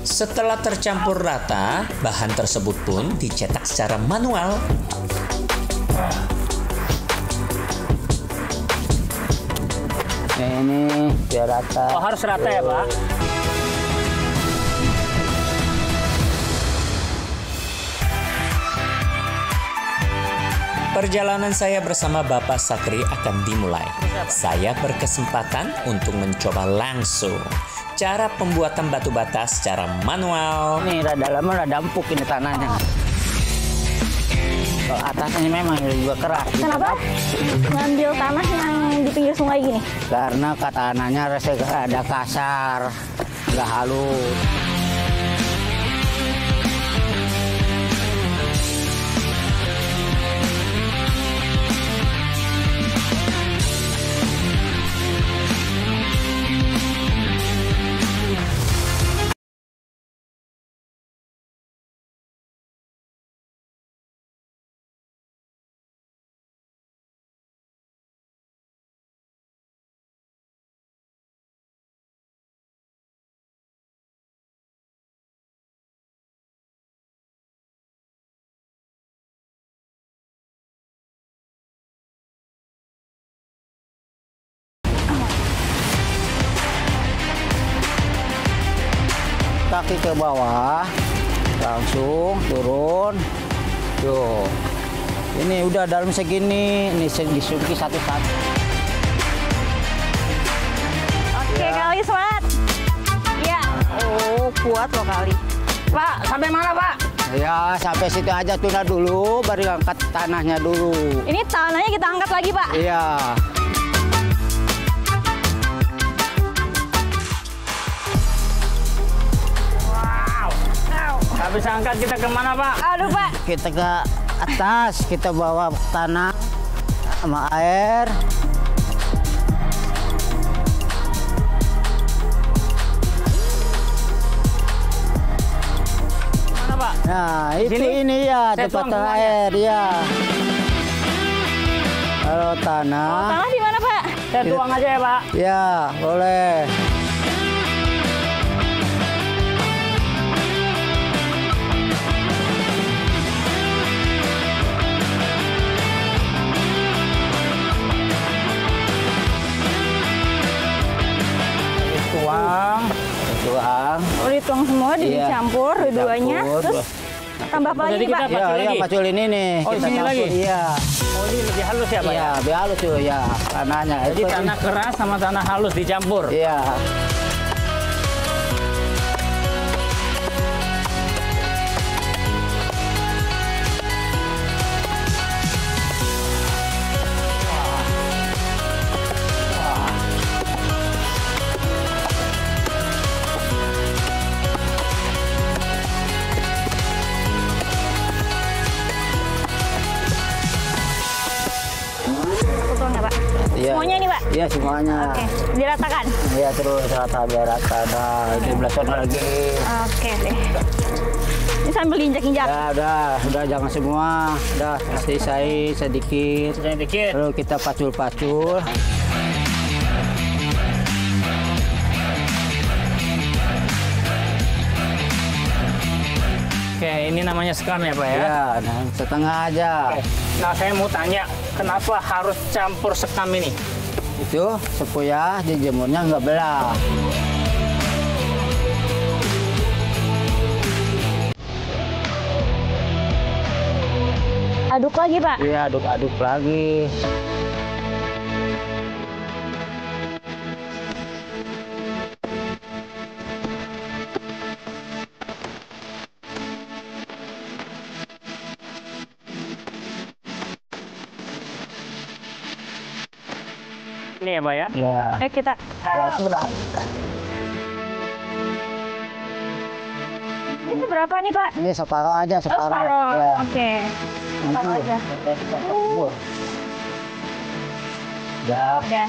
Setelah tercampur rata, bahan tersebut pun dicetak secara manual. Nah, ini biar rata. Oh harus rata ya Pak? Perjalanan saya bersama Bapak Sakri akan dimulai. Saya berkesempatan untuk mencoba langsung cara pembuatan batu bata secara manual. Ini rada lama rada empuk ini tanahnya. Kalau atasnya memang juga keras. Kenapa ngambil tanah yang di pinggir sungai gini? Karena tanahnya rasanya ada kasar, nggak halus. Kaki ke bawah langsung turun tuh ini udah dalam segini ini disuki satu-satu Oke kali semangat. Ya. Oh kuat loh kali. Pak sampai mana Pak? ya sampai situ aja tunda dulu baru angkat tanahnya dulu Ini tanahnya kita angkat lagi pak. iya Nggak bisa angkat kita ke mana Pak? Aduh pak. kita ke atas kita bawa tanah sama air Mana Pak? Nah, itu sini? ini ya tempat air ya. Kalau tanah, Tanah di mana pak? Saya tuang aja ya Pak. ya boleh. Tuang. Tuang. Oh dituang semua, Iya. dicampur. Dicampur, Terus tambah apa Oh, lagi nih pak? kita- Ya, Pacul ya ini. Oh, Kita sini campur, lagi? Iya. Oh ini lebih halus ya Pak Iya, ya? biar halus tuh ya tanahnya. Jadi Itu- tanah keras sama tanah halus dicampur. Iya. Semuanya. Oke, diratakan. Iya terus rata biar rata. Nah, ini belah sana lagi. Oke deh. Ini sambil injak-injak. Ya udah, udah jangan semua. Udah selesai sedikit. Saya dikit. Lalu kita pacul-pacul. Oke, ini namanya sekarang ya Pak ya? Ya, nah, setengah aja. Oke. Nah saya mau tanya, kenapa harus campur sekam ini? Itu supaya dijemurnya nggak belah. Aduk lagi pak. Iya, aduk-aduk lagi. Ini ya Pak ya? Ya. Eh kita. Ini berapa nih pak? Ini separuh aja, Oh, separuh. separuh. Ya. Oke. Separuh aja. Ya. Udah, oke.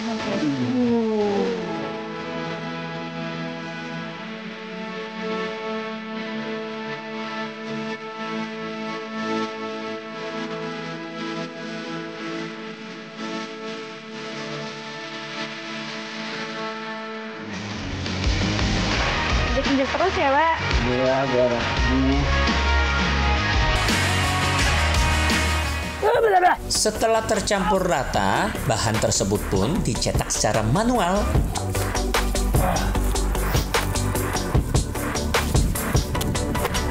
Injek-injek terus ya, Pak. Iya, biar ini. Setelah tercampur rata, bahan tersebut pun dicetak secara manual.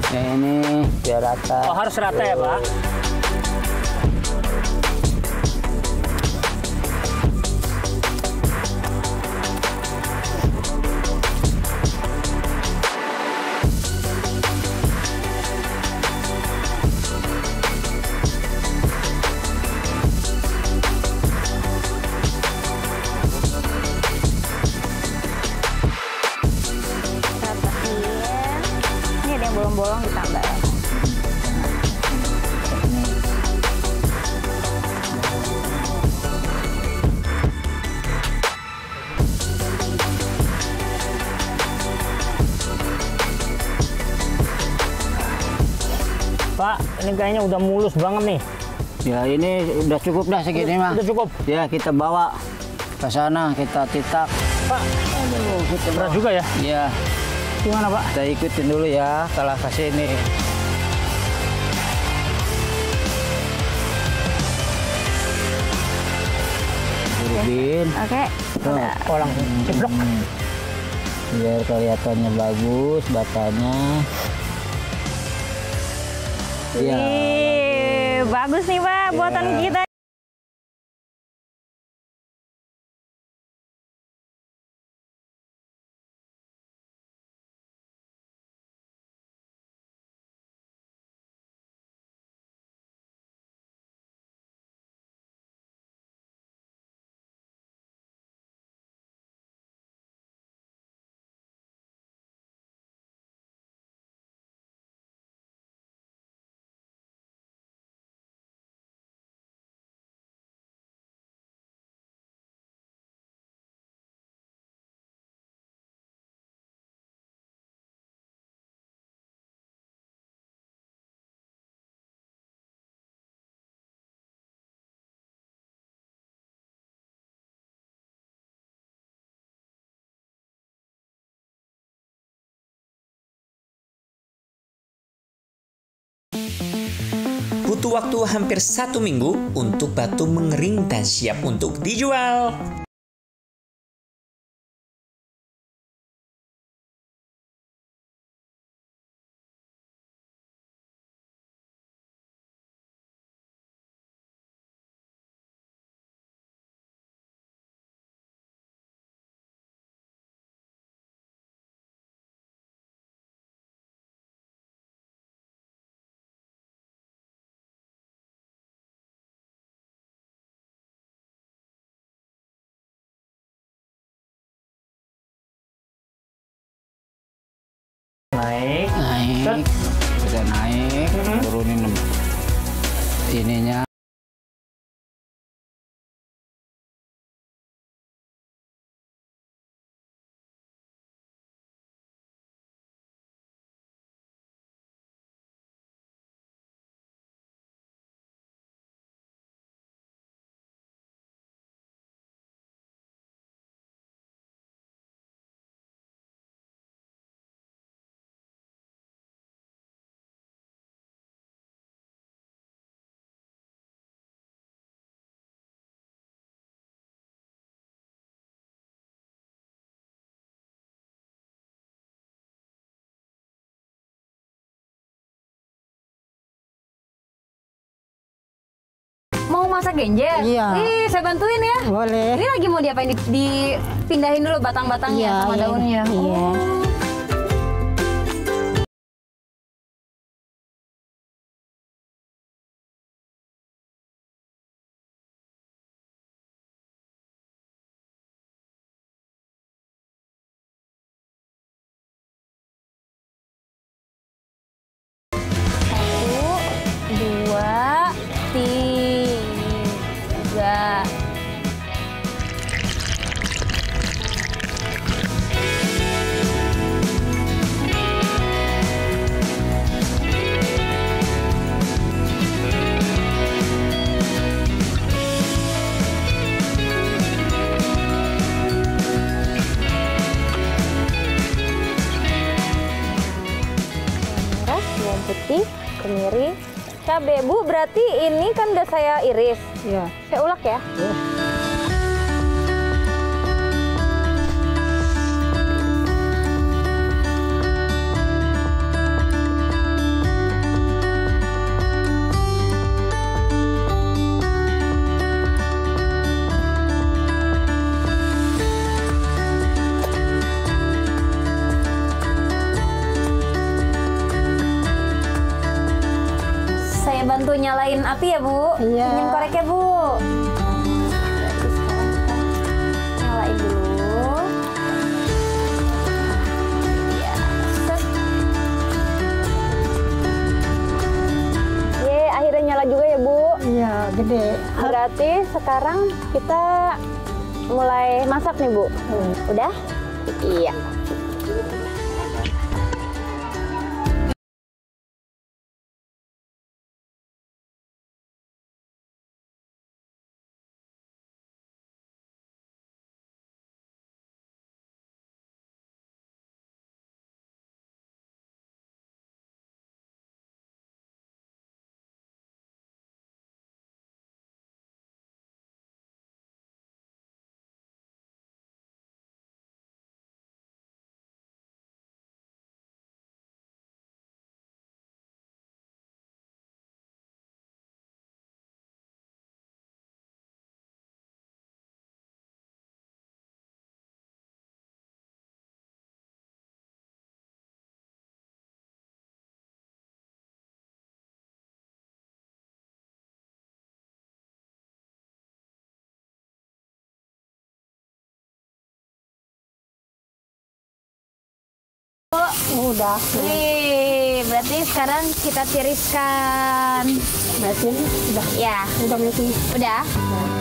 Ya ini biar rata. Oh, harus rata ya, Pak? Kayaknya udah mulus banget nih. Ya ini udah cukup dah segini mah. Udah cukup. Ya kita bawa ke sana kita titak. Pak, Aduh, kita berat bawa. juga ya. Ya, Gimana, Pak? kita ikutin dulu ya kalau ke sini. Turbin. Oke. Tuh. Oh, langsung ceblok. Hmm. Biar kelihatannya bagus batanya. Ya. Wih, bagus nih, Pak, buatan Ya. kita. Butuh waktu hampir satu minggu untuk batu mengering dan siap untuk dijual. Bye. Mau masak genjer? Iya. Ih, saya bantuin ya. Boleh. Ini lagi mau diapain? Di- Dipindahin dulu batang-batangnya Iya, sama iya. daunnya. Iya. Oh. Cabai. Bu, berarti ini kan udah saya iris. Iya. Saya ulek ya. Saya bantu nyalain api ya, Bu. Iya. Ingin koreknya, Bu. Berarti sekarang kita nyalain dulu. Iya, set. Ye, akhirnya nyala juga ya, Bu. Iya, gede. Berarti sekarang kita mulai masak nih, Bu. Udah? Iya. Udah. Wih, berarti sekarang kita tiriskan. Berarti udah. Ya, Udah berarti. udah. Oke.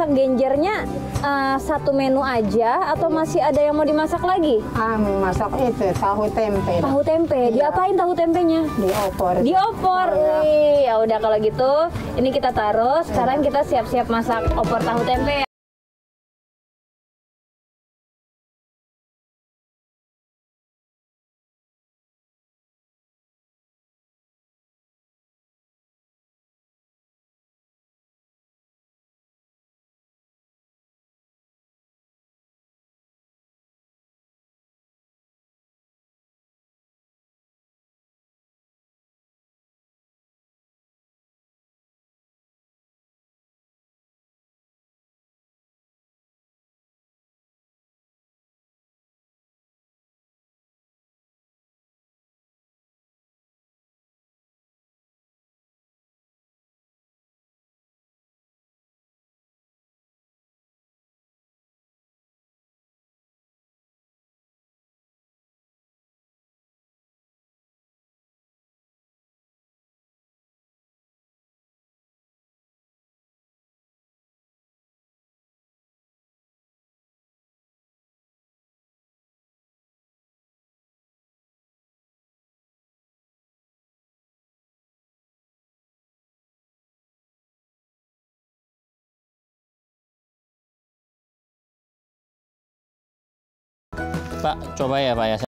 Masak genjernya eh, satu menu aja atau masih ada yang mau dimasak lagi? Ah, masak itu tahu tempe. Tahu tempe. Diapain tahu tempenya? Diopor. Diopor. Wih, ya udah kalau gitu ini kita taruh. Sekarang kita siap-siap masak opor tahu tempe. Pak, coba ya Pak ya.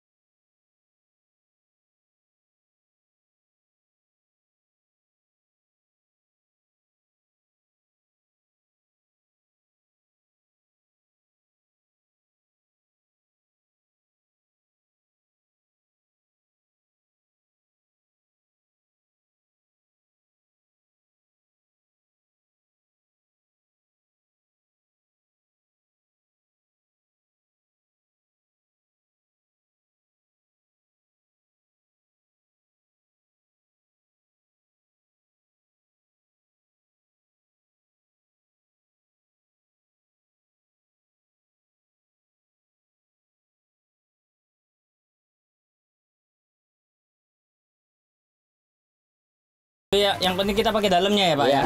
Ya, yang penting kita pakai dalamnya ya Pak ya.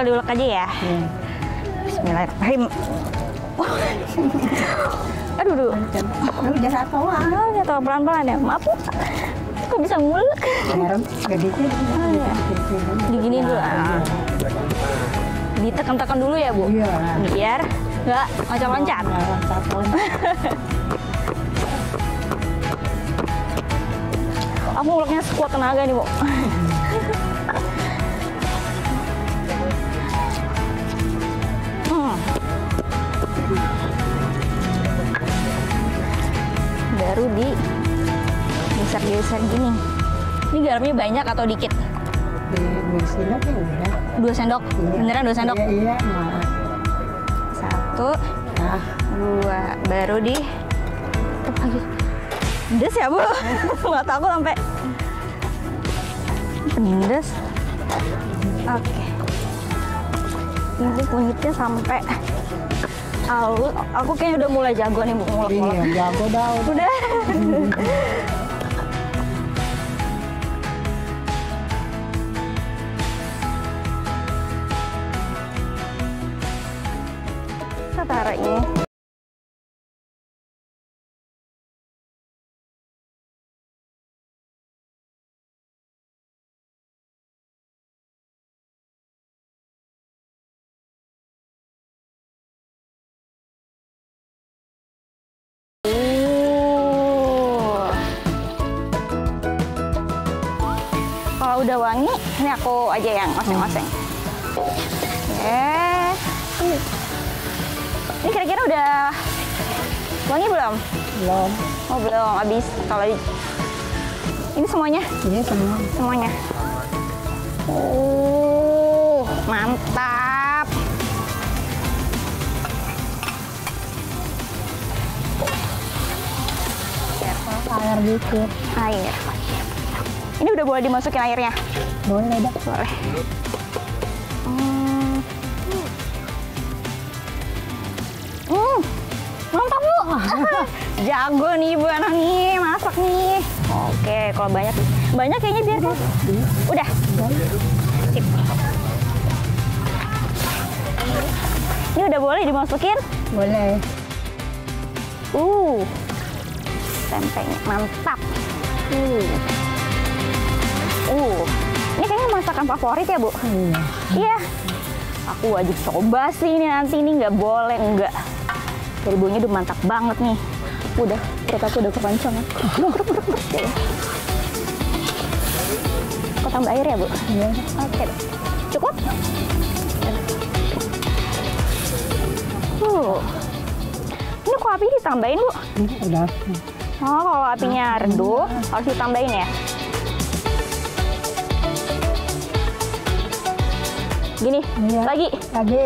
Tinggal diulek aja ya. Iya. Bismillahirrahmanirrahim. aduh, aduh. Jangan tahu ah. Tahu pelan-pelan ya. Maaf, kok bisa ngulek? Sedikit. Ah, ya. Digini dulu. Ah. Ditekan-tekan dulu ya, Bu. Iya. Biar nggak loncat-loncat. Aku nguleknya sekuat tenaga nih, Bu. Baru di geser-geser gini. Ini garamnya banyak atau dikit? Di sini tuh udah. Dua sendok? Beneran dua sendok? Iya, iya. Nah, Satu, nah. dua, baru di lagi. Pedes ya, Bu? Nggak takut sampai pedes. Oke. Ini kunyitnya sampai halus. Aku kayaknya udah mulai jago nih, Bu, Iya, ngulek-ngulek. jago dah. Udah. udah wangi, ini aku aja yang oseng-oseng. Eh, ini kira-kira udah wangi belum? Belum. Oh belum, habis. Kalau di... ini semuanya, Iya semua. semuanya. Uh, mantap. Air dikit. Air. Ini udah boleh dimasukin airnya? Boleh dah. Boleh. Hmm. Hmm. Mantap, Bu. Jago nih Ibu Ana nih, masak nih. Oke, kalau banyak banyak kayaknya biar kan. Udah. Sip. Ini udah boleh dimasukin? Boleh. Uh. Tempenya mantap. Uh. Uh. Ini kayaknya masakan favorit ya, Bu? Iya. Iya. Aku wajib coba sih ini nanti ini nggak boleh enggak. Dari baunya udah mantap banget nih. Udah, perut aku udah kepancang. Kok tambah air ya, Bu? Iya. Oke. deh. Cukup? Uh. Ini kok api ditambahin, Bu? Ini udah. Oh, kalau apinya redup, harus ditambahin ya? Gini, Iya. lagi. Lagi.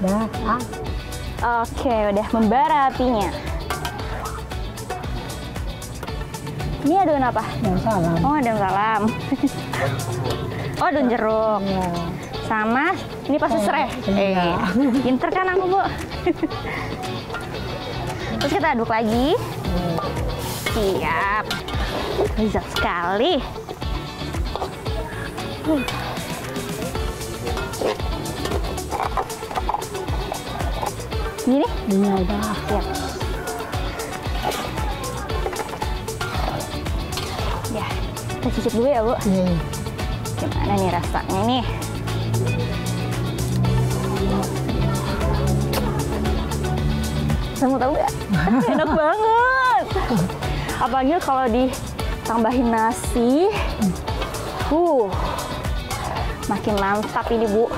Dah. Ah. Oke, udah membara apinya. Ini adonan apa? Yang salah. Oh, adonan salam. oh, adonan jeruk. Iya. Sama, ini pasti serai. Iya. Eh, pinter kan aku, Bu? Terus kita aduk lagi. Siap. Lezat sekali. Hmm. Gini? Iya udah. Siap. Ya, kita cicip dulu ya, Bu. Iya. Gimana nih rasanya nih? Kamu tahu nggak? Enak banget. Apalagi kalau ditambahin nasi. Uh, makin mantap ini, Bu.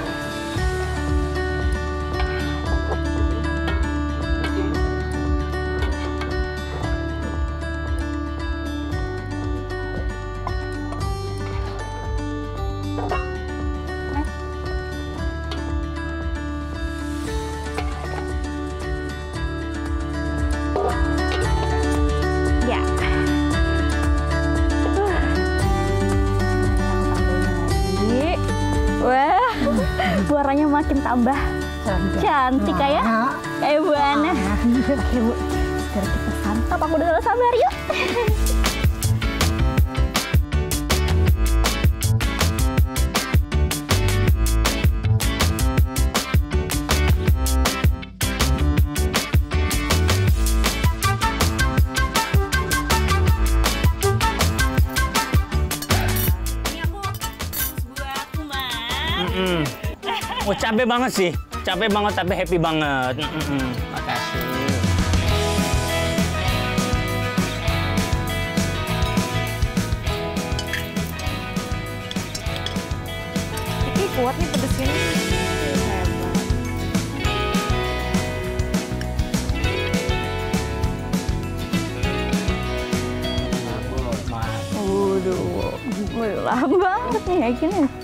Warnanya makin tambah cantik kayak kayak Bu Ana. Oke Bu, sekarang kita santap. Aku udah gak sabar yuk. Capek banget sih. Capek banget tapi happy banget. Mm, mm. Makasih. Ini kuat nih pedesnya. Hebat. Waduh, lama banget nih kayak gini.